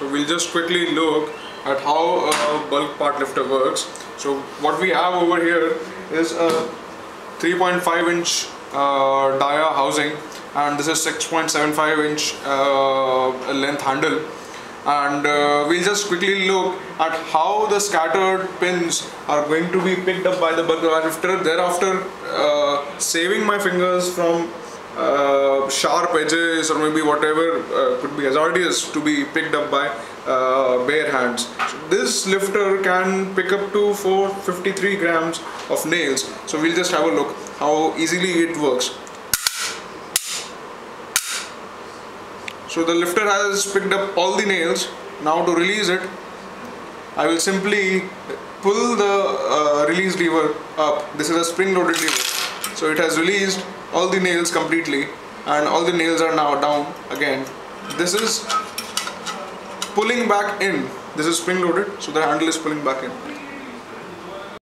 So we'll just quickly look at how a bulk part lifter works. So what we have over here is a 3.5 inch uh, dia housing and this is 6.75 inch uh, length handle and uh, we'll just quickly look at how the scattered pins are going to be picked up by the bulk lifter thereafter uh, saving my fingers from uh, sharp edges or maybe whatever uh, could be hazardous to be picked up by uh, bare hands. So this lifter can pick up to 453 grams of nails. So we'll just have a look how easily it works. So the lifter has picked up all the nails. Now to release it, I will simply pull the uh, release lever up. This is a spring loaded lever. So it has released all the nails completely and all the nails are now down again. This is pulling back in. This is spring loaded so the handle is pulling back in.